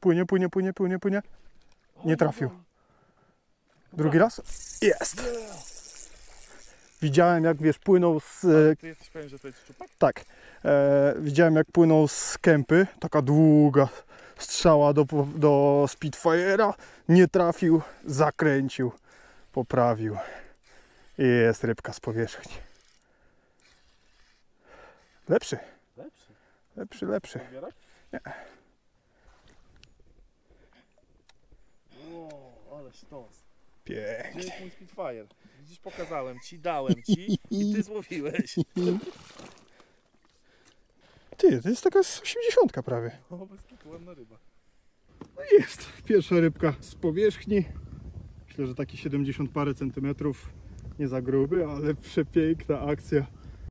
Płynie, płynie, płynie, płynie, płynie. Nie trafił. Drugi raz? Jest! Widziałem jak wiesz, płynął z... e, Ty jesteś pewien, że to jest szczupak? Tak. E, widziałem jak płynął z kępy. Taka długa strzała do, do Spitfire'a. Nie trafił, zakręcił, poprawił. Jest rybka z powierzchni. Lepszy, Lepszy. lepszy, lepszy. Pobierak? O, ale sztos. Pięknie. Gdzie jest mój Spitfire? Widzisz, pokazałem ci, dałem ci i ty złowiłeś. Ty, to jest taka z 80 prawie. O, bez kitu, ładna ryba. No jest pierwsza rybka z powierzchni. Myślę, że taki 70 parę centymetrów. Nie za gruby, ale przepiękna akcja.